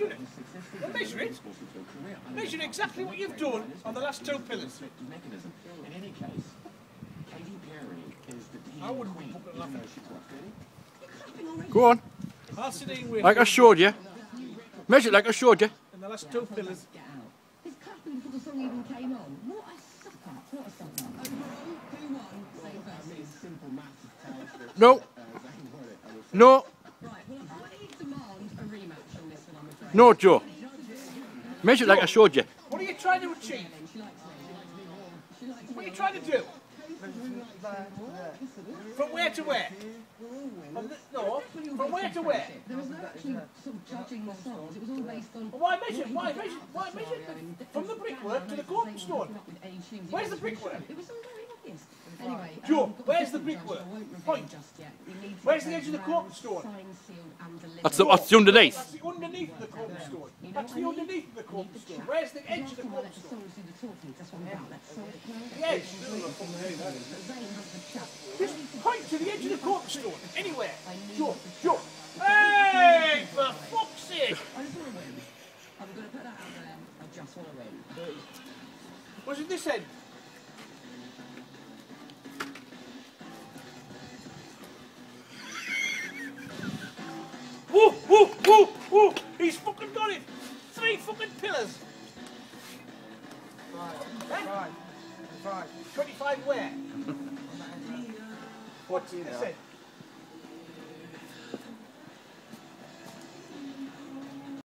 You're doing it. Well, measure it. Measure exactly what you've done on the last two pillars. In any case, Katy Perry is the I wouldn't be fucking laughing. Go on. I'll sit in with Like I showed you. Measure it like I showed you. in the last two pillars. This clapping before the song even came on. What a sucker. What a sucker. Who won? Say first. No. No. Right, well, I demand a rematch on this one, I'm afraid. No, Joe. Measure it like I showed you. What are you trying to achieve? She likes me. She likes me. What are you trying to do? From where to where? From the, no, from where to where? There was no actually sort of judging the songs. It was all based on. Why measure? Why measure? Why measure? From the brickwork to the cornerstone. Where's the brickwork? It was all very obvious. Anyway, Joe, um, where's the brickwork? judge. I won't reveal Point. just yet. We need to Where's the edge of the those cornerstone? Signed, sealed, and delivered. That's the, that's the underneath. That's the underneath of the cornerstone. That's the underneath of the cornerstone. Where's the edge of the on, the cornerstone? songs do the talking. That's what I'm about. Let's sort it. The edge. Zayn has the chat. Just point to the edge of the cornerstone. Anywhere. Joe, Joe. Hey, for fuck's sake! I just want to win. I'm going to put that out there. I just want to win. Was it this end? Woo, woo, woo! He's fucking got it! Three fucking pillars! Five. Five. 25 where? What's this end?